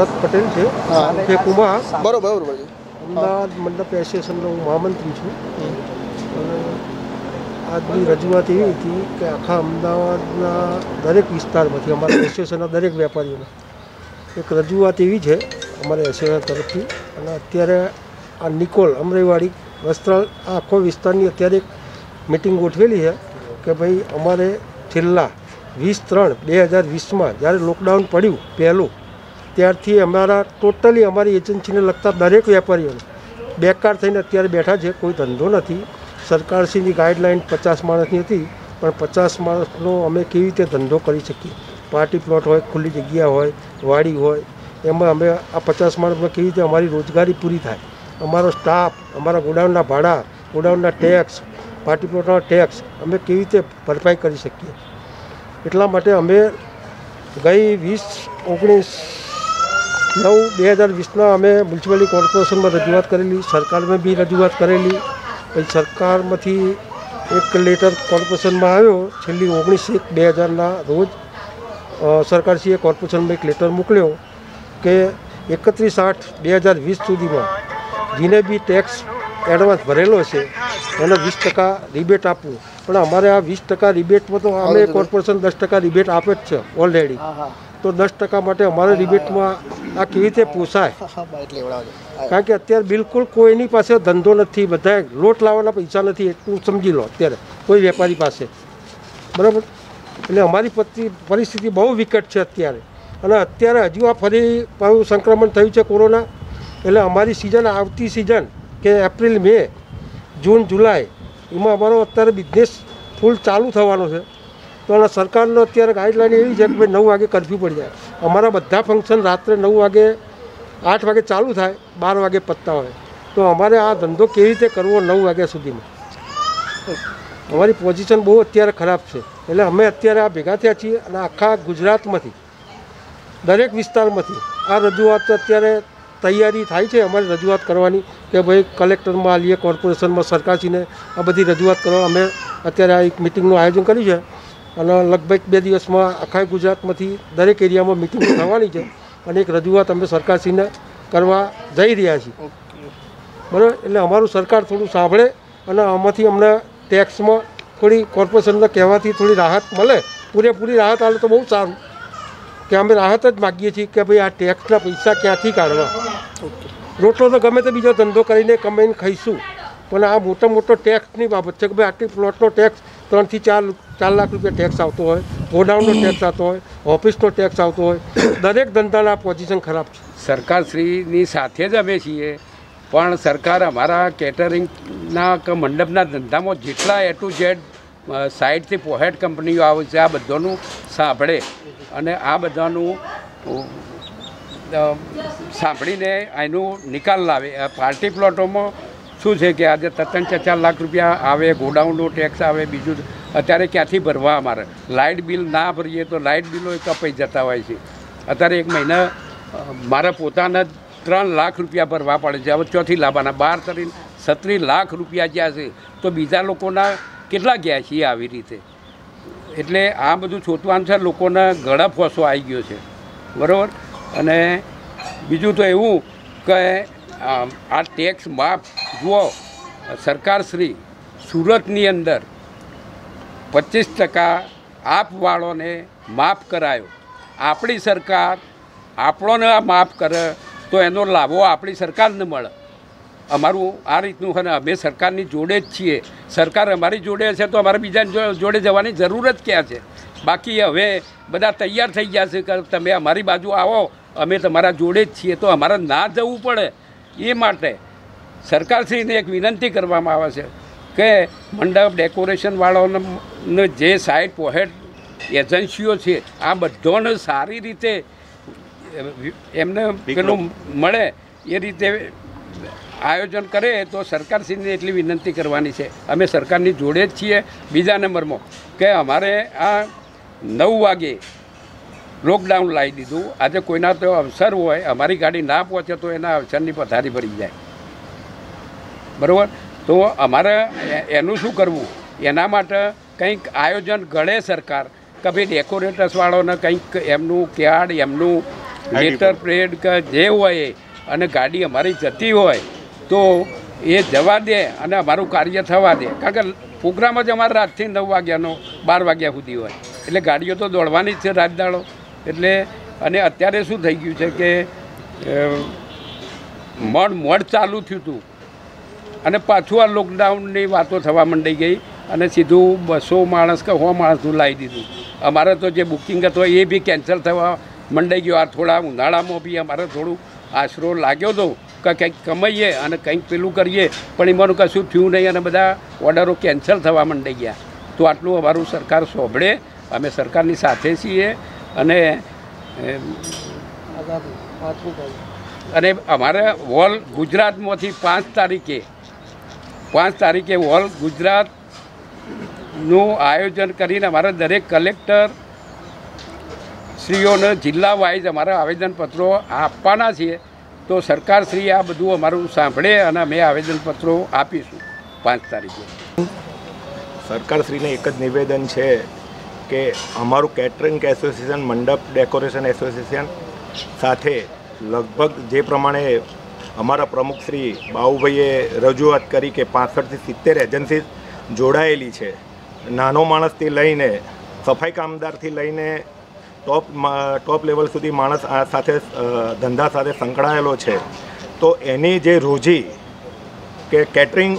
ભરત પટેલ છે. કે કુમા બરોબર બરોબર અમદાવાદ મંડપ એસોસિએશનનો હું મહામંત્રી છું. અને આજની રજૂઆત એવી હતી કે આખા અમદાવાદના દરેક વિસ્તારમાંથી અમારા એસોસિએશનના દરેક વેપારીઓના એક રજૂઆત એવી છે અમારા એસોસિએશન તરફથી. અને અત્યારે આ નિકોલ અમરેવાડી વસ્ત્રાલ આ આખો વિસ્તારની અત્યારે એક મિટિંગ ગોઠવેલી છે કે ભાઈ અમારે છેલ્લા વીસ ત્રણ બે હજાર વીસમાં જ્યારે લોકડાઉન પડ્યું પહેલું ત્યારથી અમારા ટોટલી અમારી એજન્સીને લગતા દરેક વેપારીઓને બેકાર થઈને અત્યારે બેઠા છે, કોઈ ધંધો નથી. સરકારશ્રીની ગાઈડલાઈન પચાસ માણસની હતી, પણ પચાસ માણસનો અમે કેવી રીતે ધંધો કરી શકીએ? પાર્ટી પ્લોટ હોય, ખુલ્લી જગ્યા હોય, વાડી હોય, એમાં અમે આ પચાસ માણસમાં કેવી રીતે અમારી રોજગારી પૂરી થાય? અમારો સ્ટાફ અમારા ગોડાઉનના ભાડા, ગોડાઉનના ટેક્સ પાર્ટી પ્લોટના ટેક્સ અમે કેવી રીતે ભરપાઈ કરી શકીએ? એટલા માટે અમે ગઈ વીસ, ઓગણીસ નવ બે હજાર વીસના અમે મ્યુનિસિપાલિટી કોર્પોરેશનમાં રજૂઆત કરેલી સરકારમાં બી રજૂઆત કરેલી. પછી સરકારમાંથી એક લેટર કોર્પોરેશનમાં આવ્યો છેલ્લી ઓગણીસ એક બે હજારના રોજ સરકારશ્રીએ કોર્પોરેશનમાં એક લેટર મોકલ્યો કે એકત્રીસ આઠ બે હજાર વીસ સુધીમાં જેને બી ટેક્સ એડવાન્સ ભરેલો છે એને વીસ ટકા રિબેટ આપવું. પણ અમારે આ વીસ ટકા રિબેટમાં તો અમે કોર્પોરેશન દસ ટકા રિબેટ આપે જ છે ઓલરેડી તો દસ ટકા માટે અમારા રિબેટમાં આ કેવી રીતે પોસાય? કારણ કે અત્યારે બિલકુલ કોઈની પાસે ધંધો નથી બધા લોટ લાવવાના પૈસા નથી એટલું સમજી લો અત્યારે કોઈ વેપારી પાસે. બરાબર? એટલે અમારી પરિસ્થિતિ બહુ વિકટ છે અત્યારે. અને અત્યારે હજુ આ ફરી પાછું સંક્રમણ થયું છે કોરોના એટલે અમારી સિઝન આવતી સિઝન કે એપ્રિલ મે જૂન જુલાઈ એમાં અમારો અત્યારે બિઝનેસ ફૂલ ચાલુ થવાનો છે. તો સરકારનો અત્યારે ગાઈડલાઈન એવી છે કે ભાઈ નવ વાગે કરફ્યુ પડી જાય. અમારા બધા ફંક્શન રાત્રે નવ વાગે, આઠ વાગે ચાલુ થાય, બાર વાગે પત્તા હોય. તો અમારે આ ધંધો કેવી રીતે કરવો નવ વાગ્યા સુધીમાં? અમારી પોઝિશન બહુ અત્યારે ખરાબ છે. એટલે અમે અત્યારે આ ભેગા થયા છીએ અને આખા ગુજરાતમાંથી, દરેક વિસ્તારમાંથી આ રજૂઆત અત્યારે તૈયારી થાય છે અમારી રજૂઆત કરવાની કે ભાઈ કલેક્ટરમાં આલીએ, કોર્પોરેશનમાં સરકારશ્રીને આ બધી રજૂઆત કરવા અમે અત્યારે આ એક મિટિંગનું આયોજન કર્યું છે. અને લગભગ બે દિવસમાં આખા ગુજરાતમાંથી દરેક એરિયામાં મિટિંગ થવાની છે અને એક રજૂઆત અમે સરકારશ્રીને કરવા જઈ રહ્યા છીએ. બરાબર? એટલે અમારું સરકાર થોડું સાંભળે અને આમાંથી અમને ટેક્સમાં થોડી કોર્પોરેશનને કહેવાથી થોડી રાહત મળે. પૂરેપૂરી રાહત આવે તો બહુ સારું. કે અમે રાહત જ માગીએ છીએ કે ભાઈ આ ટેક્સના પૈસા ક્યાંથી કાઢવા? રોટલો તો ગમે તે બીજો ધંધો કરીને કમાઈને ખાઈશું. પણ આ મોટો મોટો ટેક્સની બાબત છે કે ભાઈ આટલી પ્લોટનો ટેક્સ ત્રણથી ચાર ચાર લાખ રૂપિયા ટેક્સ આવતો હોય ગોડાઉનનો ટેક્સ આવતો હોય ઓફિસનો ટેક્સ આવતો હોય, દરેક ધંધાના પોઝિશન ખરાબ છે. સરકારશ્રીની સાથે જ અમે છીએ, પણ સરકાર અમારા કેટરિંગના મંડપના ધંધામાં જેટલા એ ટુ ઝેડ સાઈડથી પોહેટ કંપનીઓ આવે છે, આ બધાનું સાંભળે. અને આ બધાનું સાંભળીને એનું નિકાલ લાવે. પાર્ટી પ્લોટોમાં શું છે કે આજે ત્રણ ચાર ચાર લાખ રૂપિયા આવે, ગોડાઉનનો ટેક્સ આવે, બીજું અત્યારે ક્યાંથી ભરવા અમારે? લાઇટ બિલ ના ભરીએ તો લાઇટ બિલો કપાઈ જતા હોય છે. અત્યારે એક મહિના મારા પોતાના ત્રણ લાખ રૂપિયા ભરવા પડે છે. હવે ચોથી લાવવાના બાર કરીને સત્રીસ લાખ રૂપિયા જ્યાં છે, તો બીજા લોકોના કેટલા ગયા છે આવી રીતે? એટલે આ બધું છોતવાનું છે, લોકોના ગળા ફોસો આવી ગયો છે. બરાબર? અને બીજું તો એવું કે આ ટેક્સ માફ જુઓ, સરકારશ્રી સુરતની અંદર પચીસ ટકા આપવાળોને માફ કરાયો. આપણી સરકાર આપણોને આ માફ કરે તો એનો લાભો આપણી સરકારને મળે. અમારું આ રીતનું છે ને અમે સરકારની જોડે જ છીએ. સરકાર અમારી જોડે છે તો અમારે બીજા જોડે જવાની જરૂર જ ક્યાં છે? બાકી હવે બધા તૈયાર થઈ ગયા છે કે તમે અમારી બાજુ આવો, અમે તમારા જોડે જ છીએ તો અમારે ના જવું પડે. એ માટે સરકારશ્રીને એક વિનંતી કરવામાં આવે છે કે મંડપ ડેકોરેશનવાળાઓને જે સાઈડ પોહેટ એજન્સીઓ છે આ બધાને સારી રીતે એમને પેલું મળે એ રીતે આયોજન કરે તો સરકારશ્રીને એટલી વિનંતી કરવાની છે. અમે સરકારની જોડે જ છીએ. બીજા નંબરમાં કે અમારે આ નવ વાગે લોકડાઉન લાવી દીધું. આજે કોઈના તો અવસર હોય અમારી ગાડી ના પહોંચે તો એના અવસરની પથારી ભરી જાય. બરાબર? તો અમારે એનું શું કરવું? એના માટે કંઈક આયોજન ઘડે સરકાર કે ભાઈ ડેકોરેટર્સવાળોને કંઈક એમનું ક્યાડ એમનું લેટર પ્લેટ કે જે હોય અને ગાડી અમારી જતી હોય તો એ જવા દે અને અમારું કાર્ય થવા દે. કારણ કે પ્રોગ્રામ જ અમારે રાતથી નવ વાગ્યાનો બાર વાગ્યા સુધી હોય. એટલે ગાડીઓ તો દોડવાની જ છે રાજદાડો એટલે અને અત્યારે શું થઈ ગયું છે કે મોડ મોડ ચાલુ થયું હતું. અને પાછું આ લોકડાઉનની વાતો થવા માંડી ગઈ અને સીધું બસો માણસ કે સો માણસનું લાવી દીધું. અમારે તો જે બુકિંગ હતો એ બી કેન્સલ થવા મંડાઈ ગયો. આ થોડા ઉનાળામાં બી અમારે થોડું આશરો લાગ્યો હતો કે કંઈક કમાઈએ અને કંઈક પેલું કરીએ. પણ એમાંનું કશું થયું નહીં અને બધા ઓર્ડરો કેન્સલ થવા માંડી ગયા. તો આટલું અમારું સરકાર સોંભળે. અમે સરકારની સાથે છીએ અને અને અમારે વોલ ગુજરાતમાંથી પાંચ તારીખે પાંચ તારીખે ઓલ ગુજરાતનું આયોજન કરીને અમારે દરેક કલેક્ટર શ્રીઓને જિલ્લા વાઇઝ અમારા આવેદનપત્રો આપવાના છીએ. તો સરકારશ્રી આ બધું અમારું સાંભળે અને અમે આવેદનપત્રો આપીશું પાંચ તારીખે. સરકારશ્રીને એક જ નિવેદન છે કે અમારું catering association, mandap decoration association સાથે લગભગ જે પ્રમાણે અમારા પ્રમુખ શ્રી બાબુભાઈએ રજૂઆત કરી કે પાસઠથી સિત્તેર એજન્સી જોડાયેલી છે. નાનો માણસથી લઈને, સફાઈ કામદારથી લઈને ટોપ ટોપ લેવલ સુધી માણસ આ સાથે ધંધા સાથે સંકળાયેલો છે. તો એની જે રોજી કે કેટરિંગ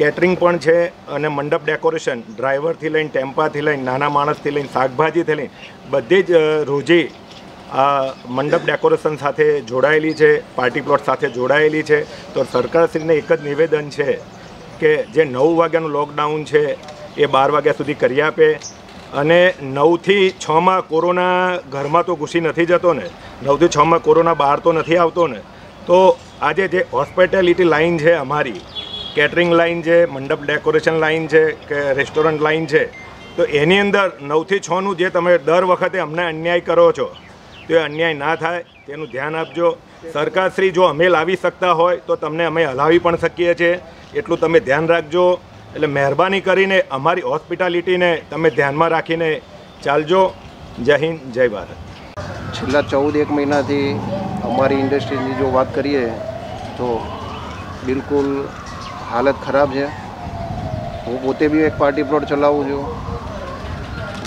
કેટરિંગ પણ છે અને મંડપ ડેકોરેશન, ડ્રાઈવરથી લઈને ટેમ્પાથી લઈને, નાના માણસથી લઈને, શાકભાજીથી લઈને, બધી જ રોજી આ મંડપ ડેકોરેશન સાથે જોડાયેલી છે, પાર્ટી પ્લોટ સાથે જોડાયેલી છે. તો સરકારશ્રીને એક જ નિવેદન છે કે જે નવ વાગ્યાનું લોકડાઉન છે, એ બાર વાગ્યા સુધી કરી આપે. અને નવથી છમાં કોરોના ઘરમાં તો ઘૂસી નથી જતો ને, નવથી છમાં કોરોના બહાર તો નથી આવતો ને. તો આજે જે હોસ્પિટાલિટી લાઇન છે અમારી, કેટરિંગ લાઇન છે, મંડપ ડેકોરેશન લાઇન છે, કે રેસ્ટોરન્ટ લાઇન છે, તો એની અંદર નવથી છનું જે તમે દર વખતે અમને અન્યાય કરો છો તો અન્યાય ના થાય, તેનું ધ્યાન આપજો. સરકારશ્રી જો અમે લાવી શકતા હોય, તો તમને અમે હલાવી પણ શકીએ છીએ. એટલું તમે ધ્યાન રાખજો. એટલે મહેરબાની કરીને અમારી હોસ્પિટાલિટીને તમે ધ્યાનમાં રાખીને ચાલજો. જય હિન્દ, જય ભારત. છેલ્લા ચૌદ એક મહિનાથી અમારી ઇન્ડસ્ટ્રીની જો વાત કરીએ, તો બિલકુલ હાલત ખરાબ છે. હું પોતે બી એક પાર્ટી પ્લોટ ચલાવું છું.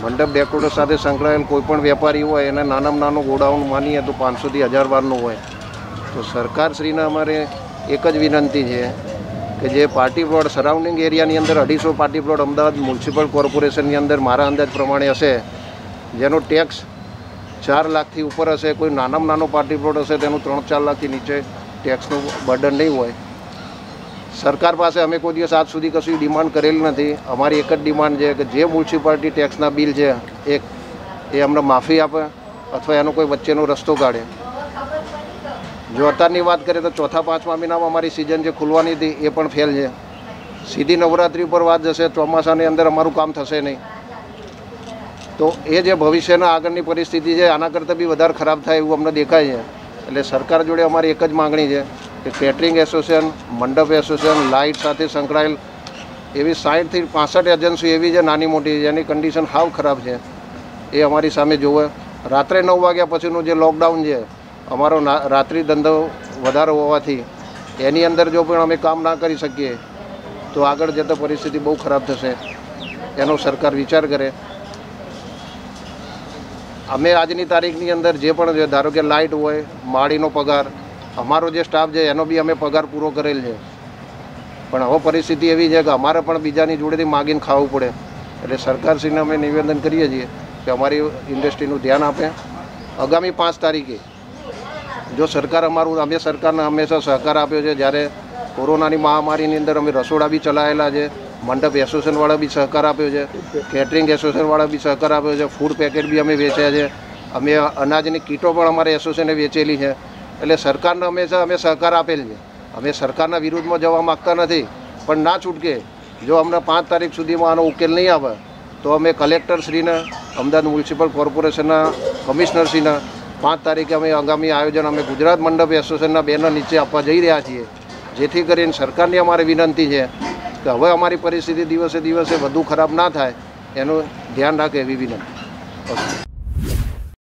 મંડપ ડેકોરેટર સાથે સંકળાયેલ કોઈ પણ વેપારી હોય, એને નાનામાં નાનું ગોડાઉન માનીએ તો પાંચસોથી હજાર બારનું હોય. તો સરકારશ્રીને અમારે એક જ વિનંતી છે કે જે પાર્ટી પ્લોટ સરાઉન્ડિંગ એરિયાની અંદર અઢીસો પાર્ટી પ્લોટ અમદાવાદ મ્યુનિસિપલ કોર્પોરેશનની અંદર મારા અંદાજ પ્રમાણે હશે, જેનો ટેક્સ ચાર લાખથી ઉપર હશે, કોઈ નાનામાં નાનો પાર્ટી પ્લોટ હશે તેનું ત્રણ ચાર લાખથી નીચે ટેક્સનું બર્ડન નહીં હોય. સરકાર પાસે અમે કોઈ દિવસ આજ સુધી કશું ડિમાન્ડ કરેલી નથી. અમારી એક જ ડિમાન્ડ છે કે જે મ્યુનિસિપાલિટી ટેક્સના બિલ છે એક એ અમને માફી આપે અથવા એનો કોઈ વચ્ચેનો રસ્તો કાઢે. જો અત્યારની વાત કરીએ તો ચોથા પાંચમા મહિનામાં અમારી સિઝન જે ખુલવાની હતી, એ પણ ફેલ છે. સીધી નવરાત્રિ ઉપર વાત જશે, ચોમાસાની અંદર અમારું કામ થશે નહીં. તો એ જે ભવિષ્યના આગળની પરિસ્થિતિ છે, આના કરતાં બી વધારે ખરાબ થાય એવું અમને દેખાય છે. એટલે સરકાર જોડે અમારી એક જ માગણી છે. કે catering association mandap association light સાથે સંકળાયેલ એવી સાઠથી પાસઠ એજન્સી એવી છે નાની મોટી જેની કન્ડિશન હાવ ખરાબ છે. એ અમારી સામે જોવે. રાત્રે નવ વાગ્યા પછીનું જે લોકડાઉન છે, અમારો રાત્રિ ધંધો વધારો હોવાથી એની અંદર જો પણ અમે કામ ના કરી શકીએ, તો આગળ જતાં પરિસ્થિતિ બહુ ખરાબ થશે. એનો સરકાર વિચાર કરે. અમે આજની તારીખની અંદર જે પણ ધારો કે લાઇટ હોય, માળીનો પગાર અમારો જે સ્ટાફ છે, એનો બી અમે પગાર પૂરો કરેલ છે. પણ હવે પરિસ્થિતિ એવી છે કે અમારે પણ બીજાની જોડેથી માગીને ખાવું પડે. એટલે સરકારશ્રીને અમે નિવેદન કરીએ છીએ કે અમારી ઇન્ડસ્ટ્રીનું ધ્યાન આપે. આગામી પાંચ તારીખે જો સરકાર અમારું, અમે સરકારને હંમેશા સહકાર આપ્યો છે. જ્યારે કોરોનાની મહામારીની અંદર અમે રસોડા બી ચલાવેલા છે. મંડપ એસોસિએશનવાળા બી સહકાર આપ્યો છે. કેટરિંગ એસોસિએશનવાળા બી સહકાર આપ્યો છે. ફૂડ પેકેટ બી અમે વેચ્યા છે. અમે અનાજની કીટો પણ અમારે એસોસિએશને વેચેલી છે. એટલે સરકારને હંમેશા અમે સહકાર આપેલ છે. અમે સરકારના વિરુદ્ધમાં જવા માગતા નથી, પણ ના છૂટકે જો અમને પાંચ તારીખ સુધીમાં આનો ઉકેલ નહીં આવે, તો અમે કલેક્ટરશ્રીને, અમદાવાદ મ્યુનિસિપલ કોર્પોરેશનના કમિશનરશ્રીને પાંચ તારીખે અમે આગામી આયોજન અમે ગુજરાત મંડપ એસોસિએશનના બેનર નીચે આપવા જઈ રહ્યા છીએ. જેથી કરીને સરકારની અમારી વિનંતી છે કે હવે અમારી પરિસ્થિતિ દિવસે દિવસે વધુ ખરાબ ના થાય, એનું ધ્યાન રાખે એવી વિનંતી.